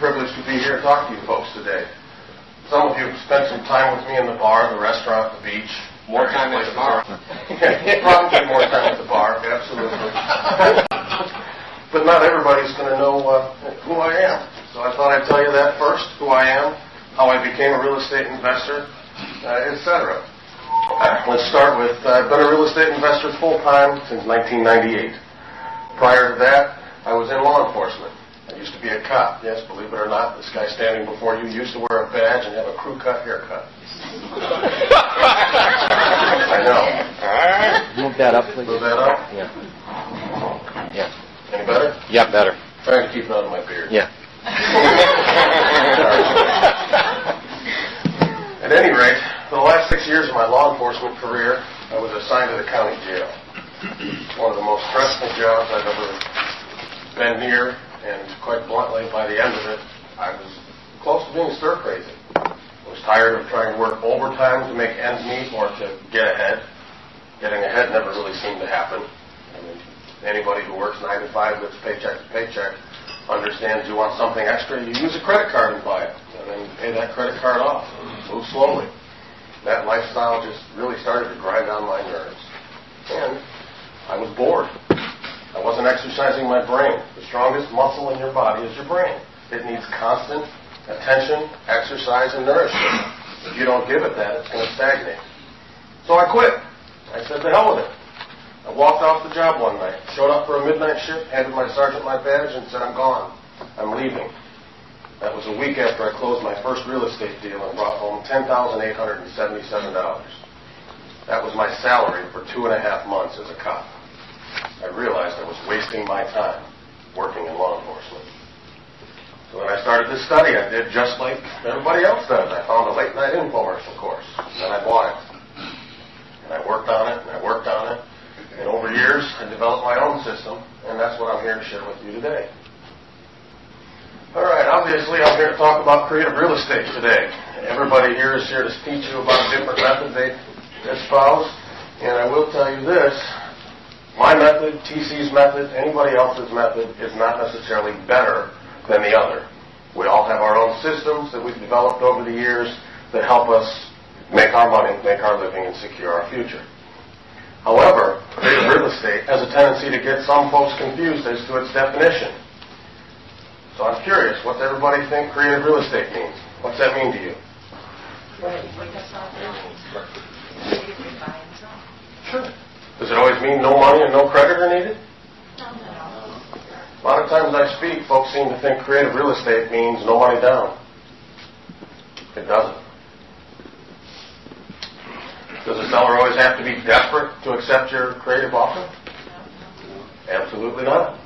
privilege to be here to talk to you folks today. Some of you have spent some time with me in the bar, the restaurant, the beach. More time at the bar. Probably more time at the bar, absolutely. but not everybody's going to know uh, who I am. So I thought I'd tell you that first, who I am, how I became a real estate investor, uh, etc. Let's start with, uh, I've been a real estate investor full-time since 1998. Prior to that, I was in law enforcement. I used to be a cop. Yes, believe it or not, this guy standing before you used to wear a badge and have a crew cut haircut. I know. Move that up, please. Move that up? Yeah. Yeah. Any better? Yeah, better. Trying to keep it out of my beard. Yeah. At any rate, for the last six years of my law enforcement career, I was assigned to the county jail. One of the most stressful jobs I've ever been near, and quite bluntly, by the end of it, I was close to being stir crazy. I was tired of trying to work overtime to make ends meet or to get ahead. Getting ahead never really seemed to happen. I mean, anybody who works nine to five, lives paycheck to paycheck, understands you want something extra, you use a credit card and buy it, and then you pay that credit card off. Move slowly. That lifestyle just really started to grind on my nerves. And I was bored. I wasn't exercising my brain. The strongest muscle in your body is your brain. It needs constant attention, exercise, and nourishment. If you don't give it that, it's going to stagnate. So I quit. I said, the hell with it. I walked off the job one night, showed up for a midnight shift, handed my sergeant my badge, and said, I'm gone. I'm leaving. That was a week after I closed my first real estate deal and brought home $10,877. That was my salary for two and a half months as a cop. I realized I was wasting my time working in law enforcement. So when I started this study, I did just like everybody else does. I found a late night infomercial course, and then I bought it. And I worked on it, and I worked on it. And over years, I developed my own system, and that's what I'm here to share with you today. All right, obviously, I'm here to talk about creative real estate today. Everybody here is here to teach you about different methods they espouse, and I will tell you this. My method, TC's method, anybody else's method is not necessarily better than the other. We all have our own systems that we've developed over the years that help us make our money, make our living, and secure our future. However, creative real estate has a tendency to get some folks confused as to its definition. So I'm curious, what's everybody think creative real estate means? What's that mean to you? Sure. Does it always mean no money and no creditor needed? A lot of times I speak, folks seem to think creative real estate means no money down. It doesn't. Does the seller always have to be desperate to accept your creative offer? Absolutely not.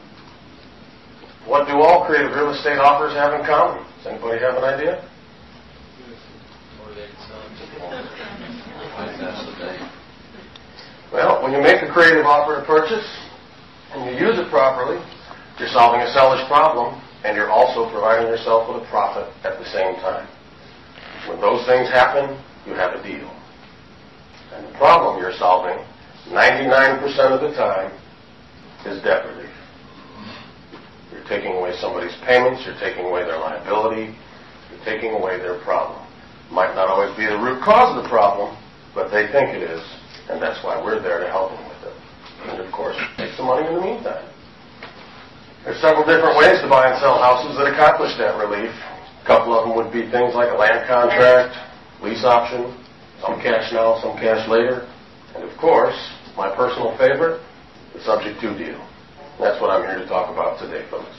What do all creative real estate offers have in common? Does anybody have an idea? When you make a creative offer to purchase and you use it properly, you're solving a seller's problem and you're also providing yourself with a profit at the same time. When those things happen, you have a deal. And the problem you're solving, 99% of the time, is debt relief. You're taking away somebody's payments, you're taking away their liability, you're taking away their problem. Might not always be the root cause of the problem, but they think it is, and that's why we're there to help them with it. And of course, make some money in the meantime. There's several different ways to buy and sell houses that accomplish that relief. A couple of them would be things like a land contract, lease option, some cash now, some cash later, and of course, my personal favorite, the subject to deal. That's what I'm here to talk about today, folks.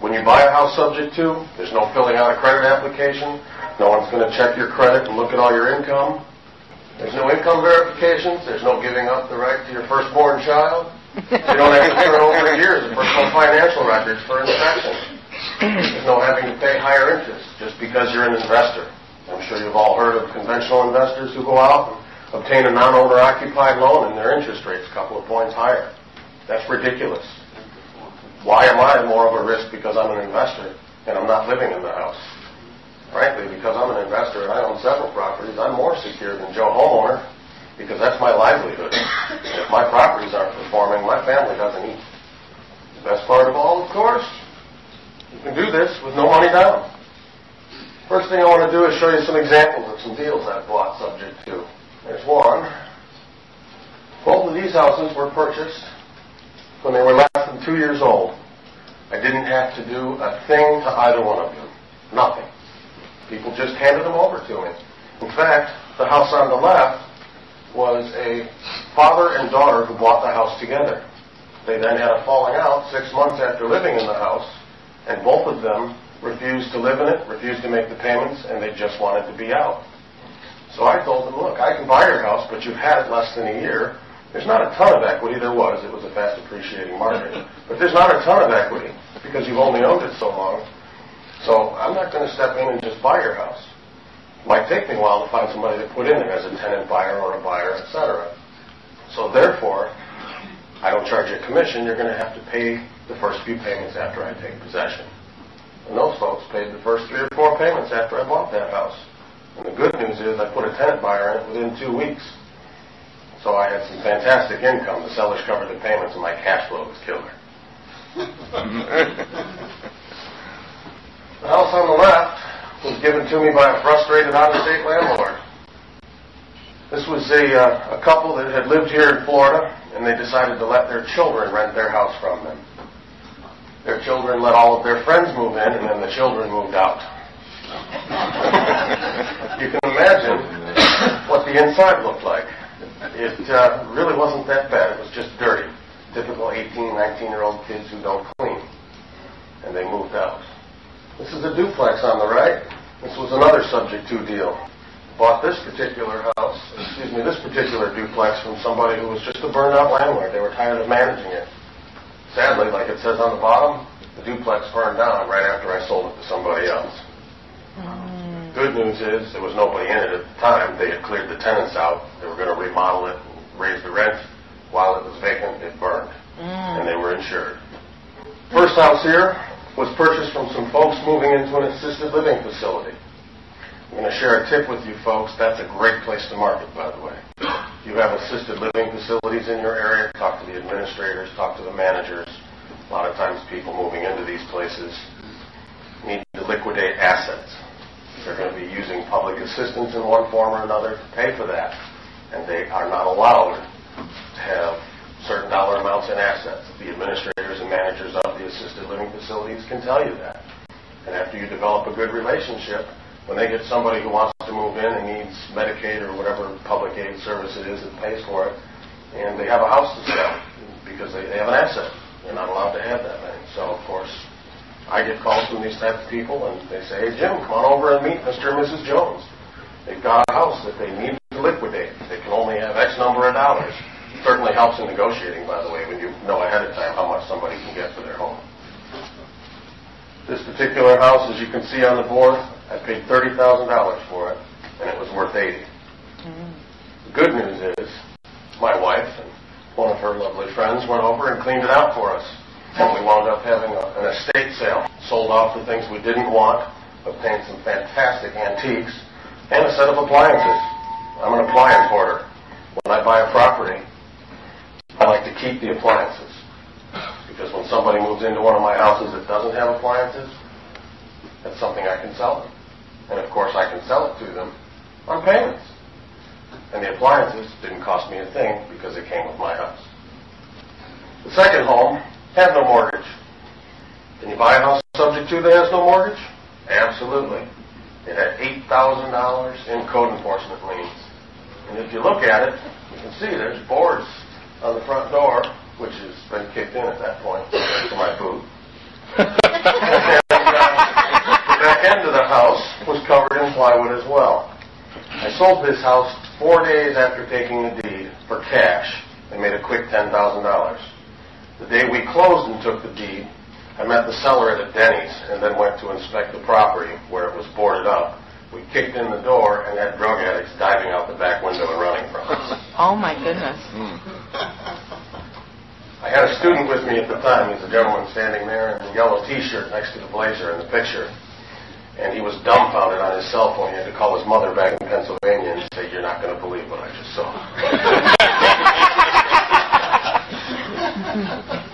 When you buy a house subject to, there's no filling out a credit application. No one's going to check your credit and look at all your income. There's no income verifications. There's no giving up the right to your firstborn child. You don't have to turn over years of personal financial records for inspection. There's no having to pay higher interest just because you're an investor. I'm sure you've all heard of conventional investors who go out and obtain a non-owner occupied loan and their interest rate's a couple of points higher. That's ridiculous. Why am I more of a risk because I'm an investor and I'm not living in the house? Frankly, because I'm an investor and I own several properties, I'm more secure than Joe homeowner because that's my livelihood. If my properties aren't performing, my family doesn't eat. The best part of all, of course, you can can do this with no money down. First thing I want to do is show you some examples of some deals I've bought subject to. There's one. Both of these houses were purchased when they were less than two years old. I didn't have to do a thing to either one of them. Nothing. People just handed them over to me. In fact, the house on the left was a father and daughter who bought the house together. They then had a falling out six months after living in the house, and both of them refused to live in it, refused to make the payments, and they just wanted to be out. So I told them, look, I can buy your house, but you've had it less than a year. There's not a ton of equity. There was. It was a fast appreciating market. But there's not a ton of equity because you've only owned it so long. So I'm not going to step in and just buy your house. It might take me a while to find somebody to put in there as a tenant buyer or a buyer, etc. So therefore, I don't charge you a commission. You're going to have to pay the first few payments after I take possession. And those folks paid the first three or four payments after I bought that house. And the good news is I put a tenant buyer in it within two weeks. So I had some fantastic income. The sellers covered the payments and my cash flow was killer. The house on the left was given to me by a frustrated out-of-state landlord. This was a, uh, a couple that had lived here in Florida, and they decided to let their children rent their house from them. Their children let all of their friends move in, and then the children moved out. you can imagine what the inside looked like. It uh, really wasn't that bad. It was just dirty. Typical 18, 19-year-old kids who don't clean. And they moved out. This is a duplex on the right. This was another subject to deal. Bought this particular house, excuse me, this particular duplex from somebody who was just a burned out landlord. They were tired of managing it. Sadly, like it says on the bottom, the duplex burned down right after I sold it to somebody else. Mm. Good news is there was nobody in it at the time. They had cleared the tenants out. They were going to remodel it and raise the rent. While it was vacant, it burned. Mm. And they were insured. First house here was purchased from some folks moving into an assisted living facility. I'm going to share a tip with you folks. That's a great place to market, by the way. If you have assisted living facilities in your area, talk to the administrators, talk to the managers. A lot of times people moving into these places need to liquidate assets. They're going to be using public assistance in one form or another to pay for that. And they are not allowed to have certain dollar amounts in assets. The administrators and managers of the assisted living facilities can tell you that. And after you develop a good relationship, when they get somebody who wants to move in and needs Medicaid or whatever public aid service it is that pays for it, and they have a house to sell because they, they have an asset. They're not allowed to have that many. So, of course, I get calls from these type of people, and they say, hey, Jim, come on over and meet Mr. and Mrs. Jones. They've got a house that they need to liquidate. They can only have X number of dollars. Certainly helps in negotiating, by the way, when you know ahead of time how much somebody can get for their home. This particular house, as you can see on the board, I paid $30,000 for it, and it was worth 80. The good news is, my wife and one of her lovely friends went over and cleaned it out for us. And we wound up having a, an estate sale, sold off the things we didn't want, obtained some fantastic antiques, and a set of appliances. I'm an appliance hoarder. When I buy a property, I like to keep the appliances. Because when somebody moves into one of my houses that doesn't have appliances, that's something I can sell them. And of course, I can sell it to them on payments. And the appliances didn't cost me a thing because it came with my house. The second home had no mortgage. Can you buy a house subject to that has no mortgage? Absolutely. It had $8,000 in code enforcement liens. And if you look at it, you can see there's boards on the front door, which has been kicked in at that point to my boot. And, uh, the back end of the house was covered in plywood as well. I sold this house four days after taking the deed for cash. They made a quick $10,000. The day we closed and took the deed, I met the seller at a Denny's and then went to inspect the property where it was boarded up. We kicked in the door and had drug addicts diving out the back window and running from us. Oh, my goodness. Hmm. I had a student with me at the time. He's a gentleman standing there in the yellow T-shirt next to the blazer in the picture. And he was dumbfounded on his cell phone. He had to call his mother back in Pennsylvania and say, you're not going to believe what I just saw.